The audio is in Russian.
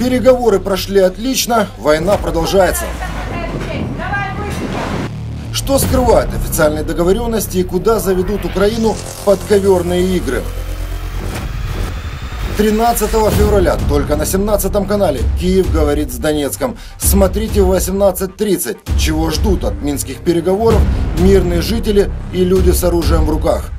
Переговоры прошли отлично, война продолжается. Что скрывают официальные договоренности и куда заведут Украину подковерные игры? 13 февраля только на 17 канале Киев говорит с Донецком. Смотрите в 18.30. Чего ждут от минских переговоров мирные жители и люди с оружием в руках.